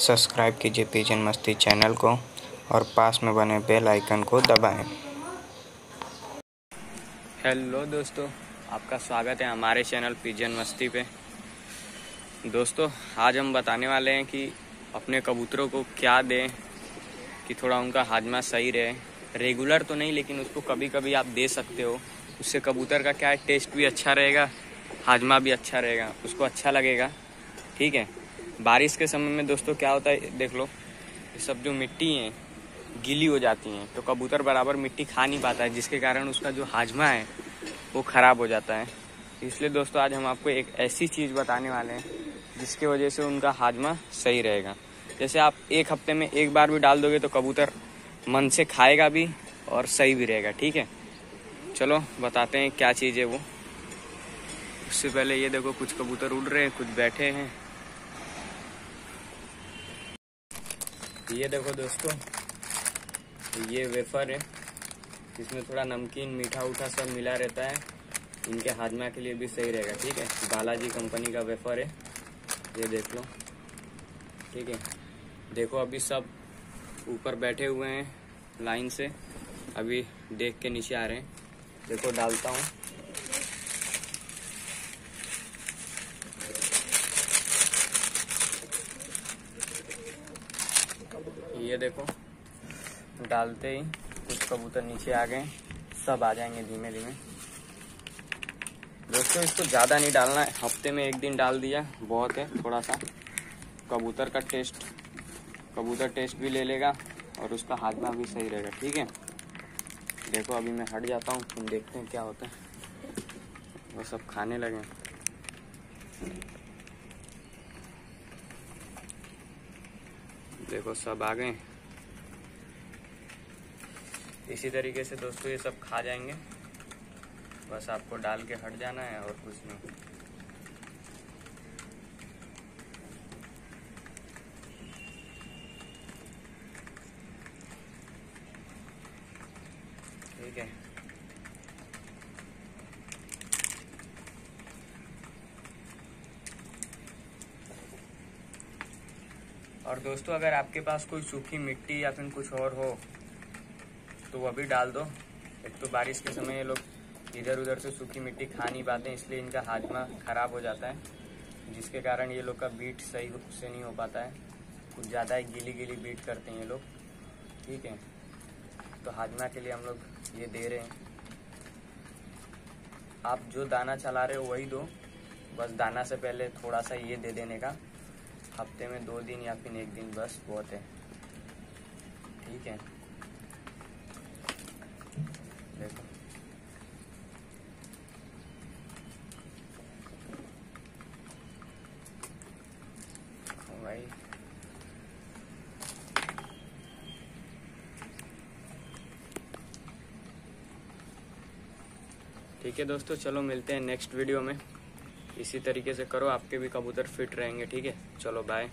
Subscribe कीजिए pigeon मस्ती channel को और पास में बने बेल आइकन को दबाएँ। हेलो दोस्तों, आपका स्वागत है हमारे चैनल पिजन मस्ती पे। दोस्तों, आज हम बताने वाले हैं कि अपने कबूतरों को क्या दें, कि थोड़ा उनका हाजमा सही रहे। रेगुलर तो नहीं, लेकिन उसको कभी कभी आप दे सकते हो। उससे कबूतर का क्या है, टेस्ट भी अच्छा रहेगा, हाजमा भी अच्छा रहेगा, उसको अच्छा लगेगा। ठीक है? बारिश के समय में दोस्तों क्या होता है, देख लो, ये सब जो मिट्टी है, गीली हो जाती हैं तो कबूतर बराबर मिट्टी खा नहीं पाता है, जिसके कारण उसका जो हाजमा है, वो ख़राब हो जाता है। इसलिए दोस्तों आज हम आपको एक ऐसी चीज़ बताने वाले हैं, जिसकी वजह से उनका हाजमा सही रहेगा। जैसे आप एक हफ़्ते में एक बार भी डाल दोगे तो कबूतर मन से खाएगा भी और सही भी रहेगा, ठीक है? चलो, बताते हैं क्या चीज़ है वो। उससे पहले ये देखो, कुछ कबूतर उड़ रहे हैं, कुछ बैठे हैं। ये देखो दोस्तों, ये वेफर है। इसमें थोड़ा नमकीन, मीठा उठा सब मिला रहता है। इनके हाजमा के लिए भी सही रहेगा, ठीक है? बालाजी कंपनी का वेफर है। ये देख लो, ठीक है? देखो, अभी सब ऊपर बैठे हुए हैं लाइन से। अभी देख के नीचे आ रहे हैं। देखो, डालता हूँ। ये देखो, डालते ही कुछ कबूतर नीचे आ गए, सब आ जाएँगे धीमे धीमे। दोस्तों, इसको ज़्यादा नहीं डालना है, हफ़्ते में एक दिन डाल दिया, बहुत है थोड़ा सा कबूतर का टेस्ट, कबूतर टेस्ट भी ले लेगा, और उसका हाजमा भी सही रहेगा, ठीक है? देखो, अभी मैं हट जाता हूँ, तुम देखते हैं क्या होता है। वो सब खाने लगे देखो, सब आ गए। इसी तरीके से दोस्तों ये सब खा जाएँगे। बस आपको डाल के हट जाना है और कुछ नहीं। ठीक है। और दोस्तों, अगर आपके पास कोई सूखी मिट्टी या फिर कुछ और हो तो वह भी डाल दो। एक तो बारिश के समय ये लोग इधर उधर से सूखी मिट्टी खा नहीं पाते इसलिए इनका हाजमा खराब हो जाता है, जिसके कारण ये लोग का बीट सही से नहीं हो पाता है। कुछ ज़्यादा ही गीली गीली बीट करते हैं ये लोग। ठीक है? तो हाजमा के लिए हम लोग ये दे रहे हैं। आप जो दाना चला रहे हो वही दो। बस दाना से पहले थोड़ा सा ये दे देने का। हफ़्ते में दो दिन या फिर एक दिन बस, बहुत है। ठीक है। देखो। भाई। ठीक है दोस्तों, चलो मिलते हैं नेक्स्ट वीडियो में। इसी तरीके से करो आपके भी कबूतर फिट रहेंगे ठीक है? चलो बाय